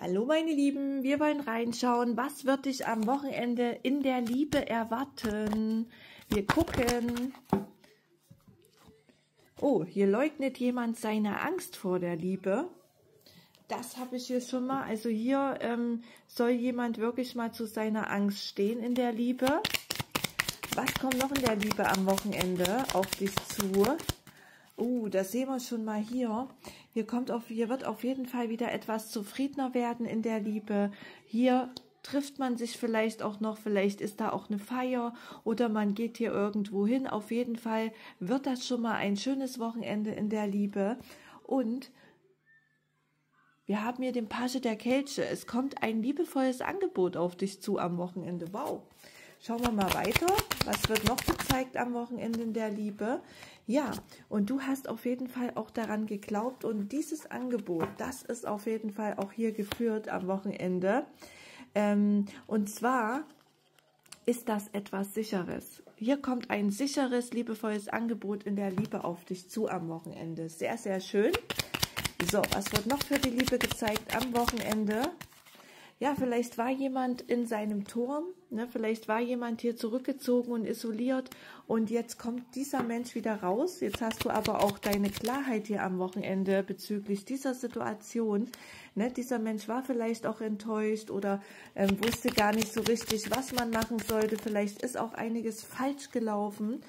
Hallo meine Lieben, wir wollen reinschauen, was wird dich am Wochenende in der Liebe erwarten. Wir gucken. Oh, hier leugnet jemand seine Angst vor der Liebe. Das habe ich hier schon mal. Also hier ähm, soll jemand wirklich mal zu seiner Angst stehen in der Liebe. Was kommt noch in der Liebe am Wochenende auf dich zu? Uh, das sehen wir schon mal hier. Hier kommt auf, hier wird auf jeden Fall wieder etwas zufriedener werden in der Liebe. Hier trifft man sich vielleicht auch noch, vielleicht ist da auch eine Feier oder man geht hier irgendwo hin. Auf jeden Fall wird das schon mal ein schönes Wochenende in der Liebe. Und wir haben hier den Page der Kelche. Es kommt ein liebevolles Angebot auf dich zu am Wochenende. Wow. Schauen wir mal weiter. Was wird noch gezeigt am Wochenende in der Liebe? Ja, und du hast auf jeden Fall auch daran geglaubt und dieses Angebot, das ist auf jeden Fall auch hier geführt am Wochenende. Ähm, und zwar ist das etwas Sicheres. Hier kommt ein sicheres, liebevolles Angebot in der Liebe auf dich zu am Wochenende. Sehr, sehr schön. So, was wird noch für die Liebe gezeigt am Wochenende? Ja, vielleicht war jemand in seinem Turm, ne, vielleicht war jemand hier zurückgezogen und isoliert und jetzt kommt dieser Mensch wieder raus. Jetzt hast du aber auch deine Klarheit hier am Wochenende bezüglich dieser Situation. Ne, dieser Mensch war vielleicht auch enttäuscht oder ähm, wusste gar nicht so richtig, was man machen sollte. Vielleicht ist auch einiges falsch gelaufen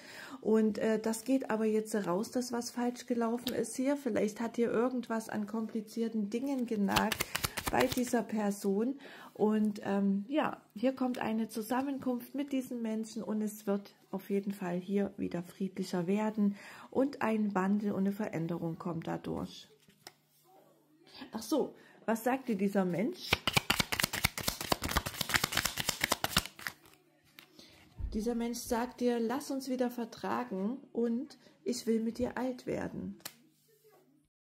und äh, das geht aber jetzt raus, dass was falsch gelaufen ist hier. Vielleicht hat hier irgendwas an komplizierten Dingen genagt bei dieser Person. Und ähm, ja, hier kommt eine Zusammenkunft mit diesen Menschen und es wird auf jeden Fall hier wieder friedlicher werden und ein Wandel und eine Veränderung kommt dadurch. Ach so, was sagt dir dieser Mensch? Dieser Mensch sagt dir, lass uns wieder vertragen und ich will mit dir alt werden.